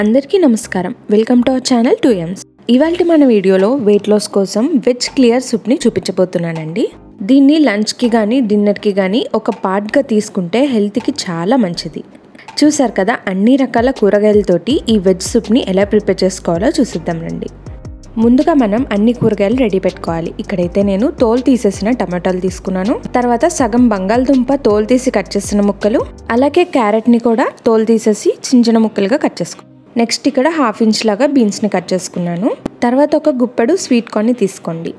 అందరికీ నమస్కారం. Welcome to our channel two ఎమ్స్ ఇవాళ మన వీడియోలో వెయిట్ లాస్ కోసం వెజ్ క్లియర్ సూప్ని చూపించబోతున్నానండి. దీన్ని లంచ్కి కానీ డిన్నర్కి కానీ ఒక పార్ట్గా తీసుకుంటే హెల్త్కి చాలా మంచిది. చూసారు కదా అన్ని రకాల కూరగాయలతోటి ఈ వెజ్ సూప్ని ఎలా ప్రిపేర్ చేసుకోవాలో చూసిద్దాం రండి. ముందుగా మనం అన్ని కూరగాయలు రెడీ పెట్టుకోవాలి. ఇక్కడైతే నేను తోలు తీసేసిన టమాటాలు తీసుకున్నాను. తర్వాత సగం బంగాళదుంప తోలు తీసి కట్ చేసిన ముక్కలు అలాగే క్యారెట్ని కూడా తోలు తీసేసి చిన్న చిన్న ముక్కలుగా కట్ చేసుకో నెక్స్ట్ ఇక్కడ హాఫ్ ఇంచ్ లాగా బీన్స్ని కట్ చేసుకున్నాను. తర్వాత ఒక గుప్పెడు స్వీట్ కార్న్ని తీసుకోండి.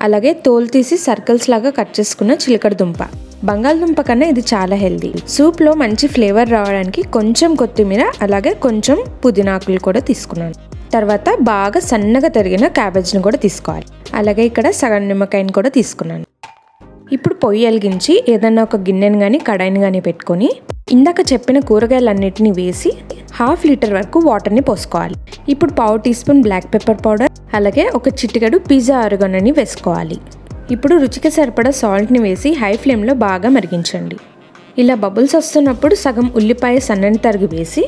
అలాగే తోలు తీసి సర్కిల్స్ లాగా కట్ చేసుకున్న చిలకడ దుంప. బంగాళదుంప కన్నా ఇది చాలా హెల్దీ. సూప్లో మంచి ఫ్లేవర్ రావడానికి కొంచెం కొత్తిమీర అలాగే కొంచెం పుదీనాకులు కూడా తీసుకున్నాను. తర్వాత బాగా సన్నగా తరిగిన క్యాబేజ్ని కూడా తీసుకోవాలి. అలాగే ఇక్కడ సగం నిమ్మకాయని కూడా తీసుకున్నాను. ఇప్పుడు పొయ్యి వెలిగించి ఏదన్నా ఒక గిన్నెని కానీ కడాయిని కానీ పెట్టుకొని ఇందాక చెప్పిన కూరగాయలన్నిటిని వేసి హాఫ్ లీటర్ వరకు వాటర్ని పోసుకోవాలి. ఇప్పుడు పావు teaspoon black pepper powder అలాగే ఒక చిటికెడు పిజ్జా అరగొనని వేసుకోవాలి. ఇప్పుడు రుచికి సరిపడా సాల్ట్ని వేసి హై ఫ్లేమ్లో బాగా మరిగించండి. ఇలా బబుల్స్ వస్తున్నప్పుడు సగం ఉల్లిపాయ సన్నని తరిగి వేసి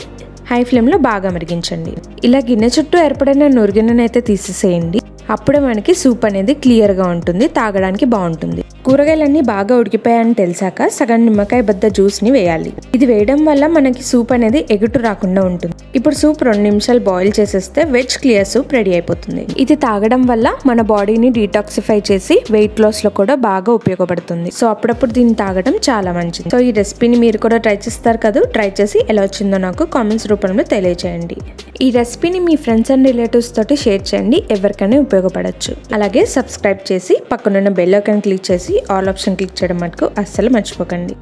హై ఫ్లేమ్లో బాగా మరిగించండి. ఇలా గిన్నె చుట్టూ ఏర్పడిన నురిగిన్నెనైతే తీసేసేయండి. అప్పుడే మనకి సూప్ అనేది క్లియర్గా ఉంటుంది తాగడానికి బాగుంటుంది. కూరగాయలన్నీ బాగా ఉడికిపోయాయని తెలిసాక సగం నిమ్మకాయ బద్ద జ్యూస్ని వేయాలి. ఇది వేయడం వల్ల మనకి సూప్ అనేది ఎగుటు రాకుండా ఉంటుంది. ఇప్పుడు సూప్ రెండు నిమిషాలు బాయిల్ చేసేస్తే వెజ్ క్లియర్ సూప్ రెడీ అయిపోతుంది. ఇది తాగడం వల్ల మన బాడీని డీటాక్సిఫై చేసి వెయిట్ లాస్లో కూడా బాగా ఉపయోగపడుతుంది. సో అప్పుడప్పుడు దీన్ని తాగడం చాలా మంచిది. సో ఈ రెసిపీని మీరు కూడా ట్రై చేస్తారు కదా? ట్రై చేసి ఎలా వచ్చిందో నాకు కామెంట్స్ రూపంలో తెలియజేయండి ఈ రెసిపీని మీ ఫ్రెండ్స్ అండ్ రిలేటివ్స్ తోటి షేర్ చేయండి. ఎవరికైనా ఉపయోగపడచ్చు. అలాగే సబ్స్క్రైబ్ చేసి పక్కనున్న బెల్ ఐకాన్ క్లిక్ చేసి ఆల్ ఆప్షన్ క్లిక్ చేయడం మటుకు అస్సలు మర్చిపోకండి.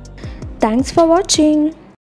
Thanks for watching